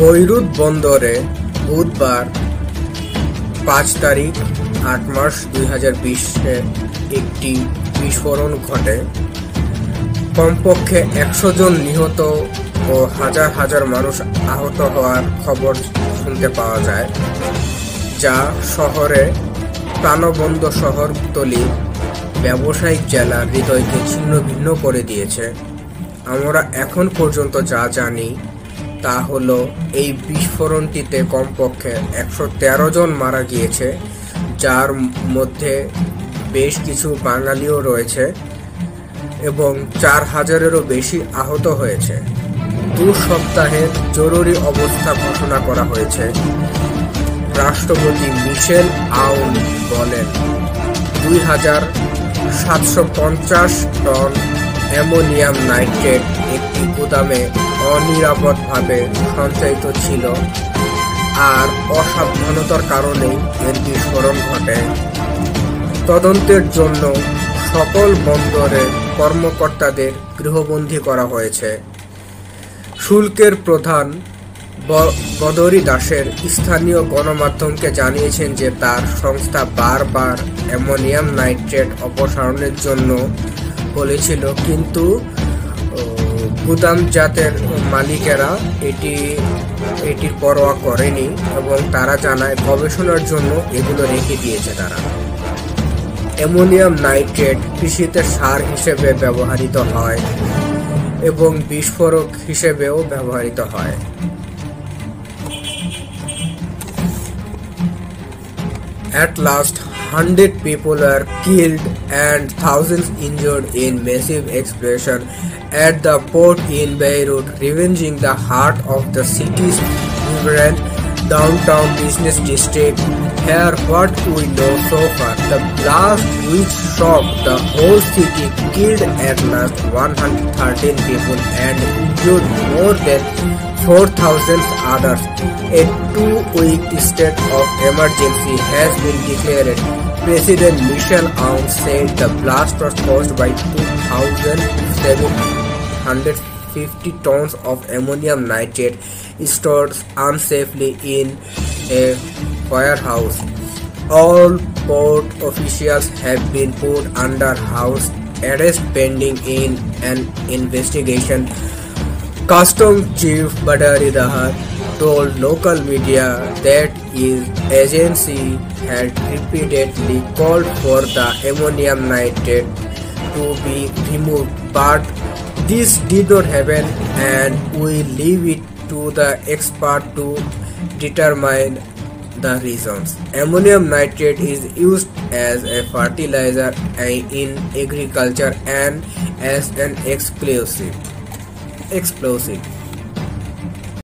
Beirut বন্দরে বুধবার পাঁচ তারিখ আট মার্চ দুই হাজার বিশে একটি বিস্ফোরণ ঘটে। কমপক্ষে একশো জন নিহত ও হাজার হাজার মানুষ আহত হওয়ার খবর শুনতে পাওয়া যায়, যা শহরে প্রাণবন্ধ শহরতলি ব্যবসায়িক জেলার হৃদয়কে ছিন্ন ভিন্ন করে দিয়েছে। আমরা এখন পর্যন্ত যা জানি তা হলো, এই বিস্ফোরণটিতে কমপক্ষে একশো তেরো জন মারা গিয়েছে, যার মধ্যে বেশ কিছু বাঙালিও রয়েছে এবং চার হাজারেরও বেশি আহত হয়েছে। দু সপ্তাহের জরুরি অবস্থা ঘোষণা করা হয়েছে। রাষ্ট্রপতি মিশেল আউন বলেন, দুই হাজার সাতশো পঞ্চাশ টন অ্যামোনিয়াম নাইট্রেট একটি গুদামে অনিরাপদভাবে সঞ্চারিত ছিল আর অসাবধানতার কারণেই এর বিস্ফোরণ ঘটে। তদন্তের জন্য সকল বন্দরের কর্মকর্তাদের গৃহবন্দী করা হয়েছে। শুল্কের প্রধান বদরি দাসের স্থানীয় গণমাধ্যমকে জানিয়েছেন যে তার সংস্থা বারবার অ্যামোনিয়াম নাইট্রেট অপসারণের জন্য বলেছিল, কিন্তু গুদাম জাতের মালিকেরা এটি, এটির পরোয়া করেনি এবং তারা জানায় গবেষণার জন্য এগুলো রেখে দিয়েছে তারা। অ্যামোনিয়াম নাইট্রেট কৃষিতে সার হিসেবে ব্যবহৃত হয় এবং বিস্ফোরক হিসেবেও ব্যবহৃত হয়। At last 100 people were killed and thousands injured in massive explosion at the port in Beirut, ravaging the heart of the city's vibrant downtown business district. Here, what we know so far, the blast which shocked the whole city killed at least 113 people and injured more than 4,000 others. A two-week state of emergency has been declared. President Michel Aoun said the blast was caused by 2,750 tons of ammonium nitrate stored unsafely in a warehouse. All port officials have been put under house arrest pending in an investigation. Custom Chief Badari Dahar told local media that his agency had repeatedly called for the ammonium nitrate to be removed, but this did not happen, and we leave it to the expert to determine the reasons. Ammonium nitrate is used as a fertilizer in agriculture and as an explosive. Explosive.